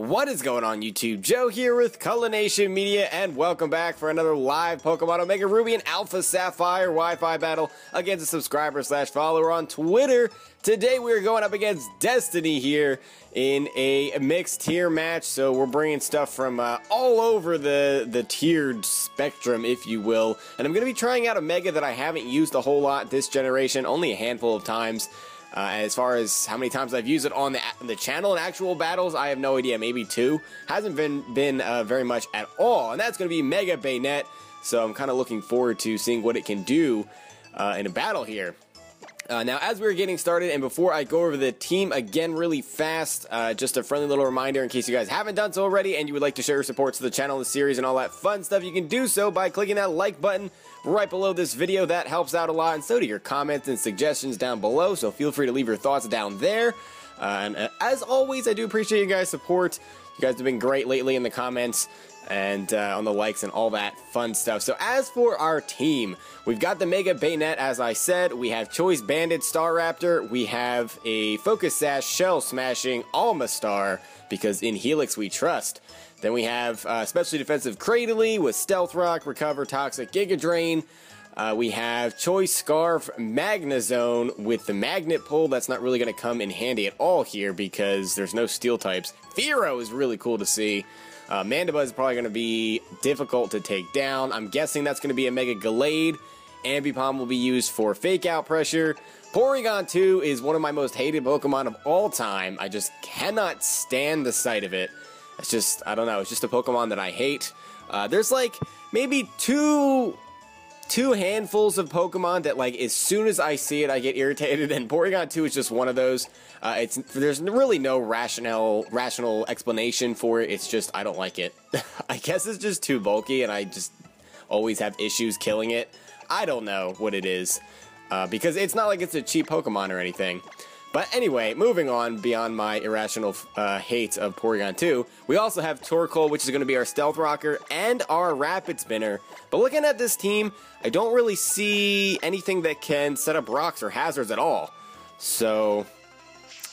What is going on YouTube? Joe here with Cullination Media and welcome back for another live Pokemon Omega Ruby and Alpha Sapphire Wi-Fi battle against a subscriber slash follower on Twitter. Today we are going up against Destiny here in a mixed tier match, so we're bringing stuff from uh, all over the, the tiered spectrum, if you will. And I'm going to be trying out a Mega that I haven't used a whole lot this generation, only a handful of times. Uh, as far as how many times I've used it on the the channel in actual battles, I have no idea. Maybe two. Hasn't been been uh, very much at all, and that's going to be Mega Banette. So I'm kind of looking forward to seeing what it can do uh, in a battle here. Uh, now, as we are getting started, and before I go over the team again really fast, uh, just a friendly little reminder in case you guys haven't done so already and you would like to show your support to the channel, the series, and all that fun stuff, you can do so by clicking that like button right below this video. That helps out a lot, and so do your comments and suggestions down below, so feel free to leave your thoughts down there. Uh, and uh, as always, I do appreciate you guys' support. You guys have been great lately in the comments and uh, on the likes and all that fun stuff. So as for our team, we've got the Mega Banette, as I said. We have Choice Banded Staraptor. We have a Focus Sash Shell Smashing Omastar, because in Helix we trust. Then we have uh, Specially Defensive Cradily with Stealth Rock, Recover Toxic Giga Drain. Uh, we have Choice Scarf Magnezone with the Magnet Pull. That's not really going to come in handy at all here because there's no Steel types. Fearow is really cool to see. Uh, Mandibuzz is probably going to be difficult to take down. I'm guessing that's going to be a Mega Gallade. Ambipom will be used for Fake Out Pressure. Porygon 2 is one of my most hated Pokemon of all time. I just cannot stand the sight of it. It's just, I don't know, it's just a Pokemon that I hate. Uh, there's like maybe two two handfuls of Pokemon that like as soon as I see it I get irritated and Porygon 2 is just one of those. Uh, it's there's really no rational rational explanation for it. It's just I don't like it. I guess it's just too bulky and I just always have issues killing it. I don't know what it is. Uh, because it's not like it's a cheap Pokemon or anything. But anyway, moving on beyond my irrational uh, hate of Porygon 2, we also have Torkoal, which is going to be our Stealth Rocker, and our Rapid Spinner. But looking at this team, I don't really see anything that can set up rocks or hazards at all. So,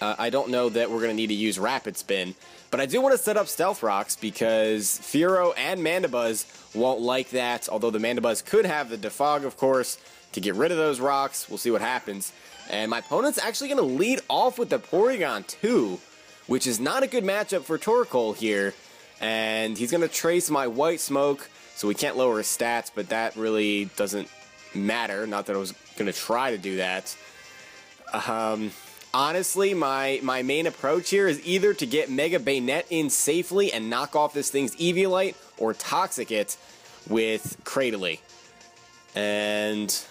uh, I don't know that we're going to need to use Rapid Spin. But I do want to set up Stealth Rocks because Fearow and Mandibuzz won't like that, although the Mandibuzz could have the Defog, of course, to get rid of those rocks. We'll see what happens. And my opponent's actually going to lead off with the Porygon 2, which is not a good matchup for Torkoal here. And he's going to trace my White Smoke, so we can't lower his stats, but that really doesn't matter. Not that I was going to try to do that. Um, honestly, my, my main approach here is either to get Mega Banette in safely and knock off this thing's Eviolite, or Toxic it with Cradily. And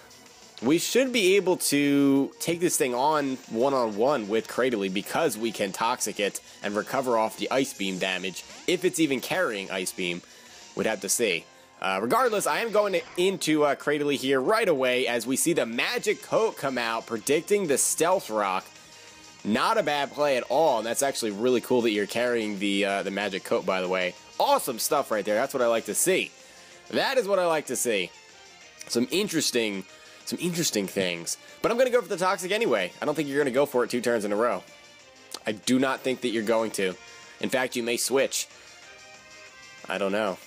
we should be able to take this thing on one-on-one with Cradily because we can Toxic it and recover off the Ice Beam damage, if it's even carrying Ice Beam. We'd have to see. Uh, regardless, I am going to, into uh, here right away as we see the Magic Coat come out, predicting the Stealth Rock. Not a bad play at all, and that's actually really cool that you're carrying the, uh, the Magic Coat, by the way. Awesome stuff right there. That's what I like to see. That is what I like to see. Some interesting some interesting things. But I'm going to go for the Toxic anyway. I don't think you're going to go for it two turns in a row. I do not think that you're going to. In fact, you may switch. I don't know.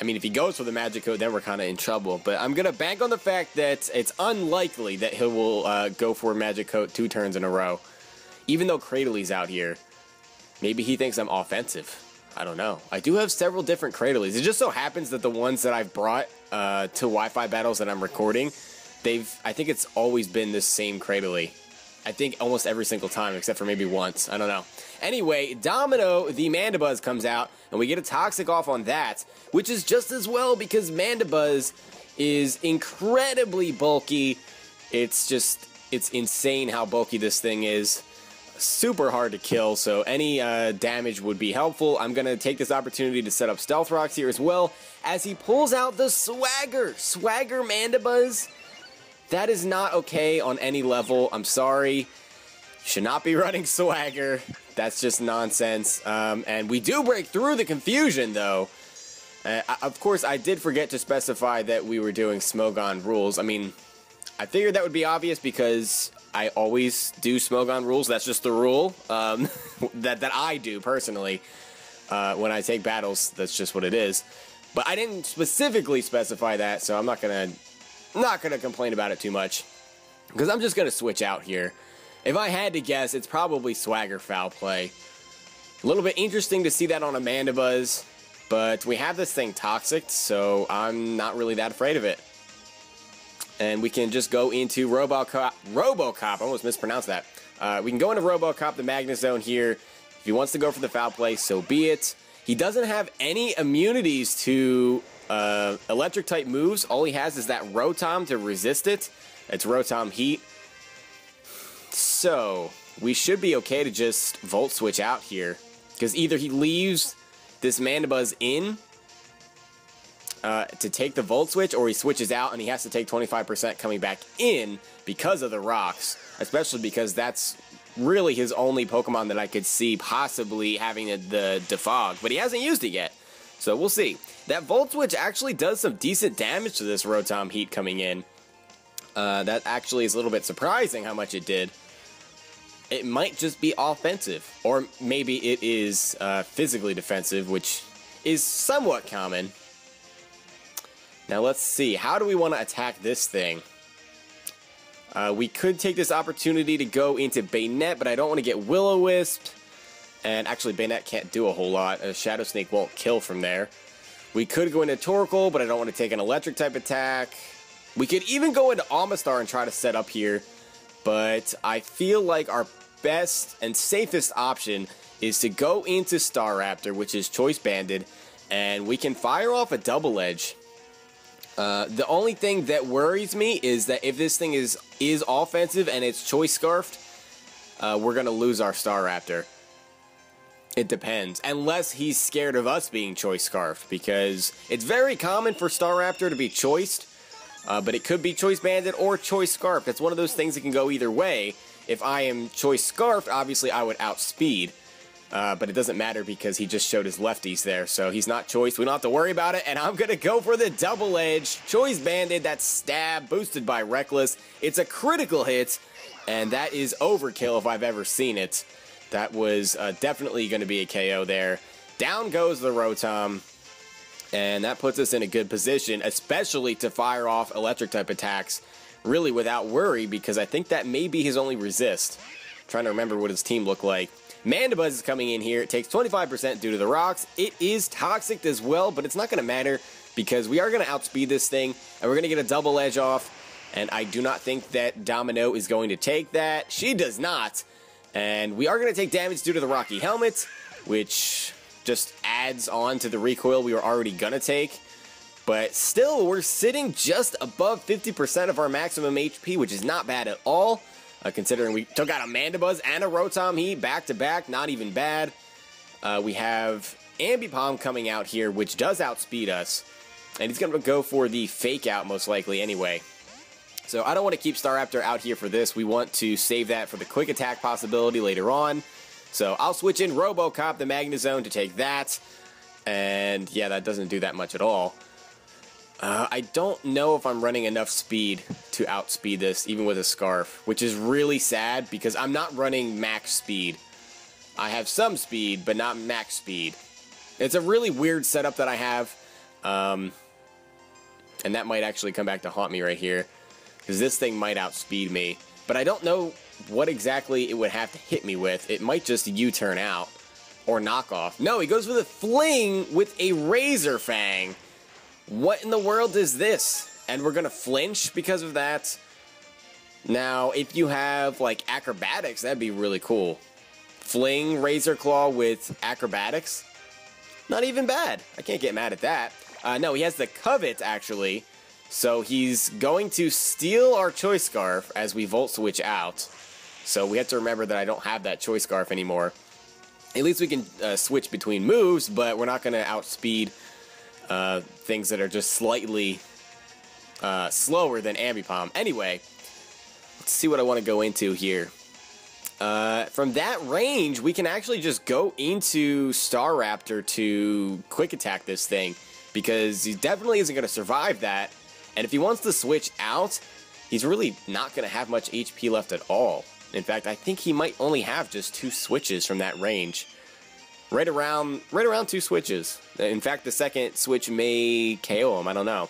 I mean, if he goes for the Magic Coat, then we're kind of in trouble. But I'm to bank on the fact that it's unlikely that he will uh, go for Magic Coat two turns in a row. Even though Cradily's out here. Maybe he thinks I'm offensive. I don't know. I do have several different Cradilies. It just so happens that the ones that I've brought uh, to Wi-Fi battles that I'm recording they've I think it's always been this same Cradily. I think almost every single time, except for maybe once. I don't know. Anyway, Domino, the Mandibuzz comes out, and we get a Toxic off on that, which is just as well because Mandibuzz is incredibly bulky. It's just, it's insane how bulky this thing is. Super hard to kill, so any uh, damage would be helpful. I'm to take this opportunity to set up Stealth Rocks here as well, as he pulls out the Swagger. Swagger Mandibuzz that is not okay on any level. I'm sorry. Should not be running Swagger. That's just nonsense. Um, and we do break through the confusion, though. Uh, of course, I did forget to specify that we were doing Smogon rules. I mean, I figured that would be obvious because I always do Smogon rules. That's just the rule um, that, that I do, personally. Uh, when I take battles, that's just what it is. But I didn't specifically specify that, so I'm not gonna not gonna complain about it too much. Because I'm just gonna switch out here. If I had to guess, it's probably Swagger Foul Play. A little bit interesting to see that on a Mandibuzz, but we have this thing Toxic, so I'm not really that afraid of it. And we can just go into Robocop. Robocop, I almost mispronounced that. Uh, we can go into Robocop, the Magnezone here. If he wants to go for the foul play, so be it. He doesn't have any immunities to uh, electric type moves. All he has is that Rotom to resist it. It's Rotom Heat. So, we should be okay to just Volt Switch out here. Because either he leaves this Mandibuzz in uh, to take the Volt Switch, or he switches out and he has to take 25% coming back in because of the rocks. Especially because that's really his only Pokemon that I could see possibly having the, the Defog. But he hasn't used it yet. So we'll see. That Volt Switch actually does some decent damage to this Rotom Heat coming in. Uh, that actually is a little bit surprising how much it did. It might just be offensive, or maybe it is uh, physically defensive, which is somewhat common. Now let's see, how do we want to attack this thing? Uh, we could take this opportunity to go into Banette, but I don't want to get Will-O-Wisp. And actually, Banette can't do a whole lot. A Shadow Sneak won't kill from there. We could go into Torkoal, but I don't want to take an electric type attack. We could even go into Omastar and try to set up here. But I feel like our best and safest option is to go into Staraptor, which is Choice Banded, and we can fire off a Double Edge. Uh, the only thing that worries me is that if this thing is is offensive and it's choice scarfed, uh, we're gonna lose our Staraptor. It depends, unless he's scared of us being choice scarfed, because it's very common for Staraptor to be choiced, uh, but it could be choice banded or choice scarfed. It's one of those things that can go either way. If I am choice scarfed, obviously I would outspeed. Uh, but it doesn't matter because he just showed his lefties there, so he's not choice. We don't have to worry about it, and I'm going to go for the double edge. Choice banded, that stab, boosted by Reckless. It's a critical hit, and that is overkill if I've ever seen it. That was uh, definitely going to be a KO there. Down goes the Rotom, and that puts us in a good position, especially to fire off electric type attacks really without worry because I think that may be his only resist. I'm trying to remember what his team looked like. Mandibuzz is coming in here. It takes 25% due to the rocks. It is toxic as well, but it's not going to matter because we are going to outspeed this thing, and we're going to get a double edge off. And I do not think that Domino is going to take that. She does not. And we are going to take damage due to the Rocky Helmet, which just adds on to the recoil we were already going to take. But still, we're sitting just above 50% of our maximum HP, which is not bad at all. Uh, considering we took out a Mandibuzz and a Rotom Heat back to back, not even bad. Uh, we have Ambipom coming out here, which does outspeed us. And he's going to go for the fake out, most likely, anyway. So I don't want to keep Staraptor out here for this. We want to save that for the quick attack possibility later on. So I'll switch in Robocop, the Magnezone, to take that. And yeah, that doesn't do that much at all. Uh, I don't know if I'm running enough speed to outspeed this, even with a Scarf, which is really sad because I'm not running max speed. I have some speed, but not max speed. It's a really weird setup that I have, um, and that might actually come back to haunt me right here, because this thing might outspeed me, but I don't know what exactly it would have to hit me with. It might just U-turn out, or knock off. No, he goes with a Fling with a Razor Fang. What in the world is this? And we're gonna flinch because of that? Now, if you have, like, acrobatics, that'd be really cool. Fling Razor Claw with acrobatics? Not even bad. I can't get mad at that. Uh, no, he has the Covet, actually. So he's going to steal our Choice Scarf as we Volt Switch out. So we have to remember that I don't have that Choice Scarf anymore. At least we can uh, switch between moves, but we're not going to outspeed uh, things that are just slightly uh, slower than Ambipom. Anyway, let's see what I want to go into here. Uh, from that range, we can actually just go into Staraptor to quick attack this thing because he definitely isn't going to survive that. And if he wants to switch out, he's really not going to have much HP left at all. In fact, I think he might only have just two switches from that range. right around right around two switches. In fact, the second switch may KO him. I don't know.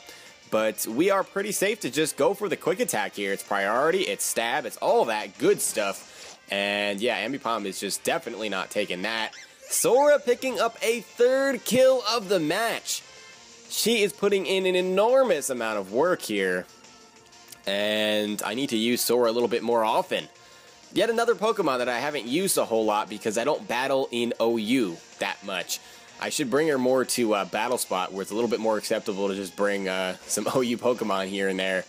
But we are pretty safe to just go for the quick attack here. It's priority, it's stab, it's all that good stuff. And yeah, Ambipom is just definitely not taking that. Sora picking up a third kill of the match. She is putting in an enormous amount of work here. And I need to use Sora a little bit more often. Yet another Pokemon that I haven't used a whole lot because I don't battle in OU that much. I should bring her more to uh, Battle Spot where it's a little bit more acceptable to just bring uh, some OU Pokemon here and there.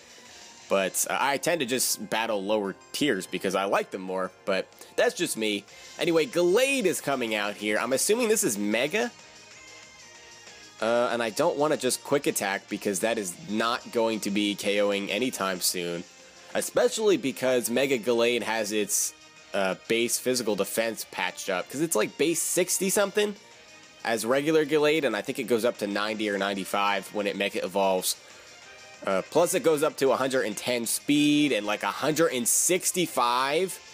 But uh, I tend to just battle lower tiers because I like them more, but that's just me. Anyway, Gallade is coming out here. I'm assuming this is Mega. Uh, and I don't want to just quick attack because that is not going to be KOing anytime soon. Especially because Mega Gallade has its uh, base physical defense patched up. Because it's like base 60 something as regular Gallade, and I think it goes up to 90 or 95 when it Mega evolves. Uh, plus, it goes up to 110 speed and like 165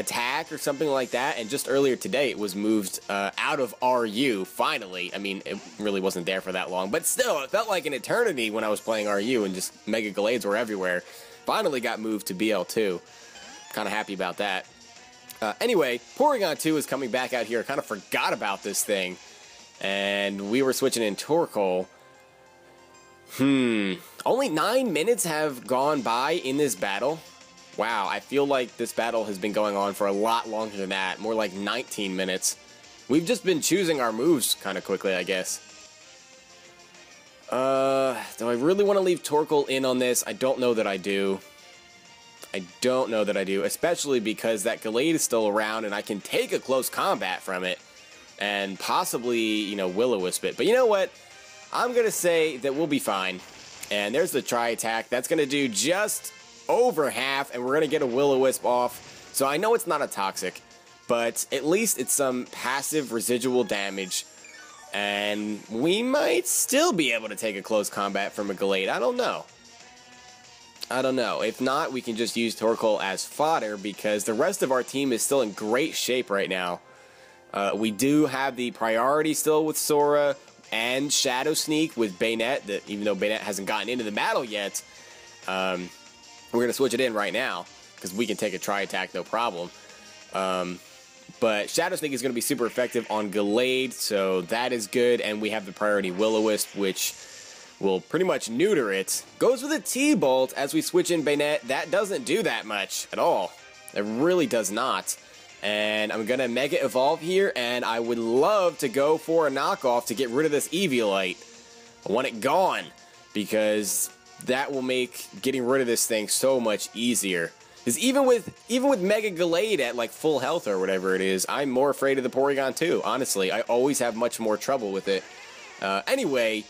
attack or something like that. And just earlier today, it was moved uh, out of RU. Finally, I mean, it really wasn't there for that long, but still, it felt like an eternity when I was playing RU and just Mega Gallades were everywhere. Finally, got moved to BL2. Kind of happy about that. Uh, anyway, Porygon 2 is coming back out here. Kind of forgot about this thing. And we were switching in Torkoal. Hmm. Only nine minutes have gone by in this battle. Wow, I feel like this battle has been going on for a lot longer than that. More like 19 minutes. We've just been choosing our moves kind of quickly, I guess. Uh, do I really want to leave Torkoal in on this? I don't know that I do. I don't know that I do, especially because that Gallade is still around and I can take a close combat from it and possibly, you know, Will-O-Wisp it. But you know what? I'm going to say that we'll be fine. And there's the Tri Attack. That's going to do just over half, and we're going to get a Will-O-Wisp off. So I know it's not a Toxic, but at least it's some passive residual damage. And we might still be able to take a close combat from a Gallade. I don't know. I don't know. If not, we can just use Torkoal as fodder because the rest of our team is still in great shape right now. Uh, we do have the priority still with Sora and Shadow Sneak with Banette, that even though Banette hasn't gotten into the battle yet, um, we're going to switch it in right now because we can take a Tri Attack no problem. Um, but Shadow Sneak is going to be super effective on Gallade, so that is good. And we have the priority Will-O-Wisp, which will pretty much neuter it. Goes with a T-Bolt as we switch in Banette. That doesn't do that much at all. It really does not. And I'm going to Mega Evolve here, and I would love to go for a knockoff to get rid of this Eviolite. I want it gone, because that will make getting rid of this thing so much easier. Because even with even with Mega Gallade at like full health or whatever it is, I'm more afraid of the Porygon 2. Honestly, I always have much more trouble with it. Uh, anyway,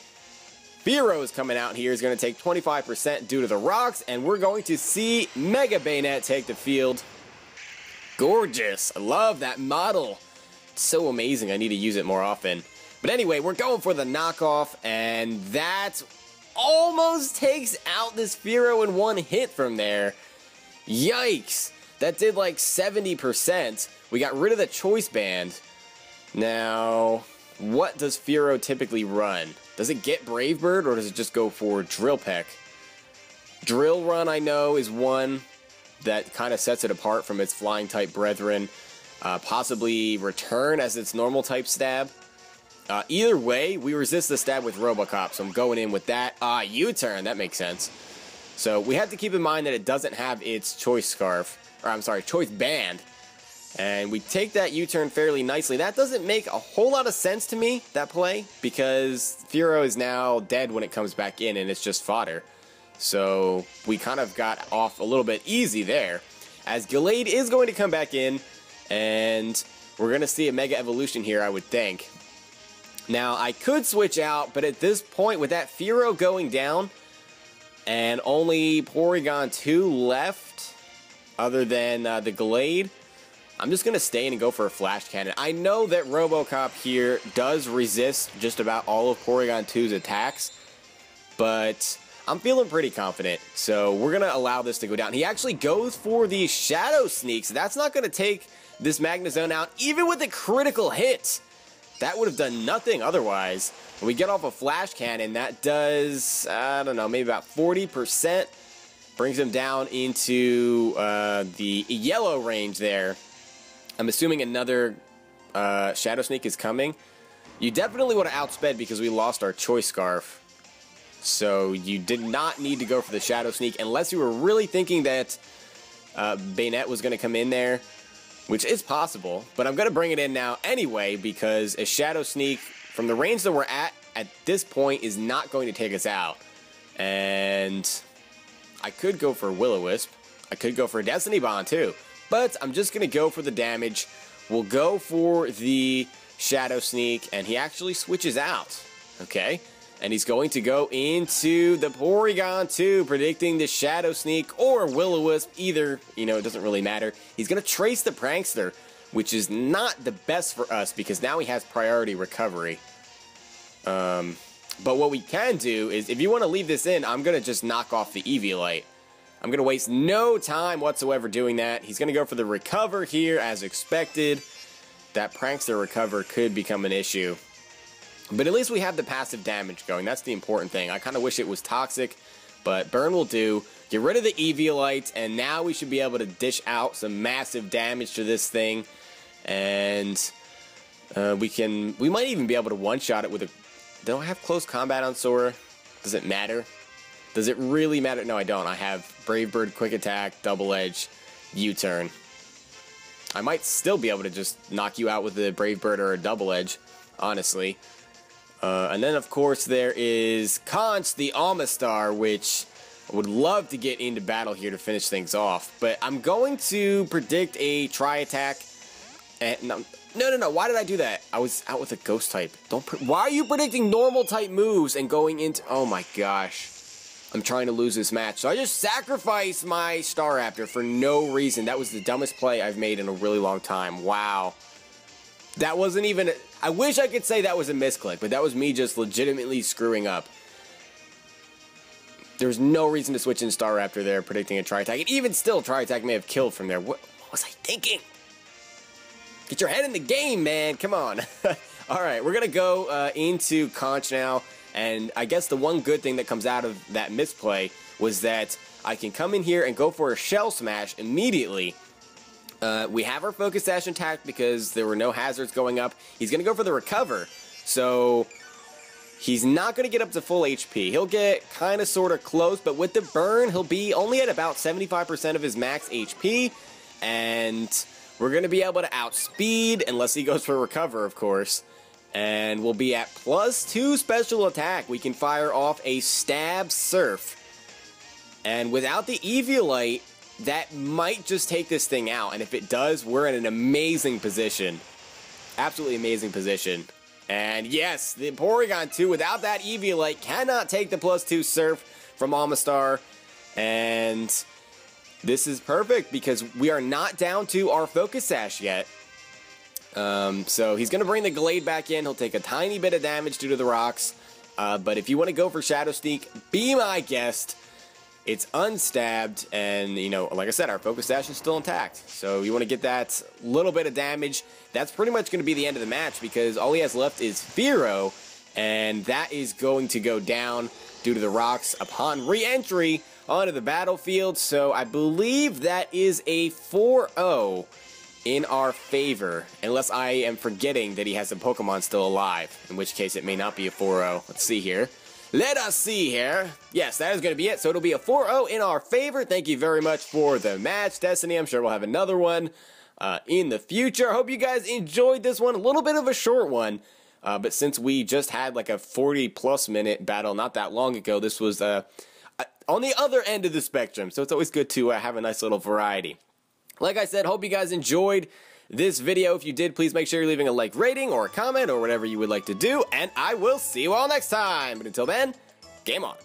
Fearow is coming out here. Is going to take 25% due to the rocks, and we're going to see Mega Banette take the field. Gorgeous. I love that model. It's so amazing. I need to use it more often. But anyway, we're going for the knockoff, and that almost takes out this Fearow in one hit from there. Yikes. That did like 70%. We got rid of the choice band. Now, what does Fearow typically run? Does it get Brave Bird or does it just go for Drill Peck? Drill Run, I know, is one that kind of sets it apart from its flying type brethren. Uh, possibly Return as its normal type stab. Uh, either way, we resist the stab with Robocop, so I'm going in with that. Ah, U-turn, that makes sense. So we have to keep in mind that it doesn't have its choice scarf, or I'm sorry, choice band. And we take that U-turn fairly nicely. That doesn't make a whole lot of sense to me, that play, because Fearow is now dead when it comes back in and it's just fodder. So we kind of got off a little bit easy there. As Gallade is going to come back in, and we're going to see a Mega Evolution here, I would think. Now, I could switch out, but at this point, with that Fearow going down, and only Porygon 2 left, other than uh, the Glade, I'm just going to stay in and go for a Flash Cannon. I know that Robocop here does resist just about all of Porygon 2's attacks, but I'm feeling pretty confident. So we're going to allow this to go down. He actually goes for the Shadow Sneaks. That's not going to take this Magnezone out, even with a critical hit. That would have done nothing otherwise. We get off a flash cannon, that does, I don't know, maybe about 40%. Brings him down into uh, the yellow range there. I'm assuming another uh, Shadow Sneak is coming. You definitely would have outsped because we lost our Choice Scarf. So you did not need to go for the Shadow Sneak unless you were really thinking that uh, Banette was going to come in there, which is possible. But I'm going to bring it in now anyway because a Shadow Sneak from the range that we're at at this point is not going to take us out. And I could go for Will-O-Wisp. I could go for a Destiny Bond too. But I'm just going to go for the damage. We'll go for the Shadow Sneak, and he actually switches out. Okay? And he's going to go into the Porygon 2, predicting the Shadow Sneak or Will-O-Wisp. Either, you know, it doesn't really matter. He's going to trace the Prankster, which is not the best for us because now he has priority recovery. Um, but what we can do is, if you want to leave this in, I'm going to just knock off the Eviolite. I'm going to waste no time whatsoever doing that. He's going to go for the recover here as expected. That Prankster recover could become an issue. But at least we have the passive damage going. That's the important thing. I kind of wish it was toxic, but burn will do. Get rid of the Eviolite, and now we should be able to dish out some massive damage to this thing. And uh, we can, we might even be able to one-shot it with a, don't I have close combat on Sora? Does it matter? Does it really matter? No, I don't. I have Brave Bird, Quick Attack, Double Edge, U-Turn. I might still be able to just knock you out with a Brave Bird or a Double Edge, honestly. Uh, and then, of course, there is Conch, the Omastar, which I would love to get into battle here to finish things off. But I'm going to predict a Tri-Attack. And no, no, no, no. Why did I do that? I was out with a Ghost type. Don't. Why are you predicting normal type moves and going into? Oh my gosh. I'm trying to lose this match. So I just sacrificed my Staraptor for no reason. That was the dumbest play I've made in a really long time. Wow. That wasn't even... I wish I could say that was a misclick, but that was me just legitimately screwing up. There's no reason to switch in Staraptor there, predicting a Tri-Attack. And even still, Tri-Attack may have killed from there. What, what was I thinking? Get your head in the game, man. Come on. All right, we're going to go uh, into Conch now. And I guess the one good thing that comes out of that misplay was that I can come in here and go for a Shell Smash immediately. Uh, we have our Focus Sash intact because there were no hazards going up. He's going to go for the Recover. So he's not going to get up to full HP. He'll get kind of sort of close, but with the burn, he'll be only at about 75% of his max HP. And we're going to be able to outspeed, unless he goes for Recover, of course. And we'll be at plus two special attack. We can fire off a Stab Surf. And without the Eviolite, that might just take this thing out. And if it does, we're in an amazing position. Absolutely amazing position. And yes, the Porygon 2 without that Eviolite cannot take the plus 2 Surf from Omastar. And this is perfect because we are not down to our Focus Sash yet. Um, so he's going to bring the Glade back in. He'll take a tiny bit of damage due to the rocks. Uh, but if you want to go for Shadow Sneak, be my guest. It's unstabbed, and, you know, like I said, our Focus Sash is still intact. So you want to get that little bit of damage. That's pretty much going to be the end of the match because all he has left is Fearow, and that is going to go down due to the rocks upon re-entry onto the battlefield. So I believe that is a 4-0 in our favor, unless I am forgetting that he has a Pokemon still alive, in which case it may not be a 4-0. Let's see here. Let us see here. Yes, that is going to be it. So it'll be a 4-0 in our favor. Thank you very much for the match, Destiny. I'm sure we'll have another one uh, in the future. I hope you guys enjoyed this one. A little bit of a short one. Uh, but since we just had like a 40 plus minute battle not that long ago, this was uh, on the other end of the spectrum. So it's always good to uh, have a nice little variety. Like I said, hope you guys enjoyed this video. If you did, please make sure you're leaving a like rating or a comment or whatever you would like to do. And I will see you all next time. But until then, game on.